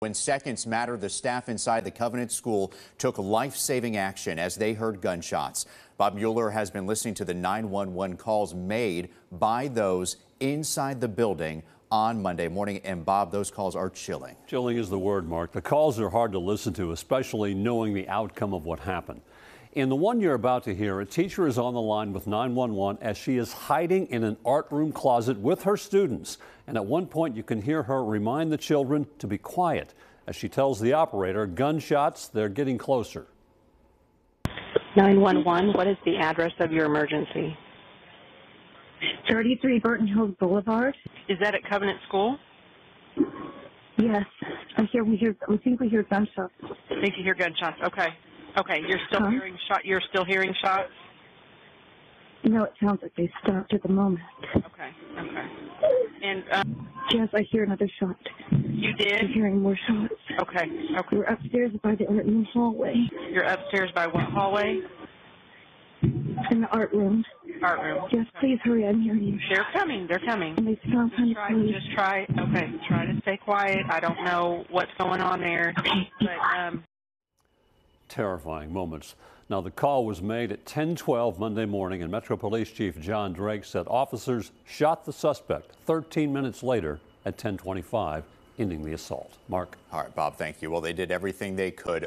When seconds matter, the staff inside the Covenant School took life-saving action as they heard gunshots. Bob Mueller has been listening to the 911 calls made by those inside the building on Monday morning. And Bob, those calls are chilling. Chilling is the word, Mark. The calls are hard to listen to, especially knowing the outcome of what happened. In the one you're about to hear, a teacher is on the line with 911 as she is hiding in an art room closet with her students. And at one point, you can hear her remind the children to be quiet as she tells the operator, gunshots, they're getting closer. 911, what is the address of your emergency? 33 Burton Hills Boulevard. Is that at Covenant School? Yes, I hear we hear. We think we hear gunshots. I think you hear gunshots. Okay. Okay, you're still Huh? hearing shot. You're still hearing shots. No, it sounds like they stopped at the moment. Okay. Okay. And um, Yes, I hear another shot. you I'm did. hearing more shots. Okay. Okay. We're upstairs by the art room hallway. You're upstairs by what hallway? In the art room. Art room. Yes, please hurry. I'm hearing you. They're coming. They're coming. And they sound Just try. Just try. Okay. Try to stay quiet. I don't know what's going on there, Okay. but um. Terrifying moments. Now, the call was made at 10:12 Monday morning, and Metro Police Chief John Drake said officers shot the suspect 13 minutes later at 10:25, ending the assault. Mark. All right, Bob, thank you. Well, they did everything they could.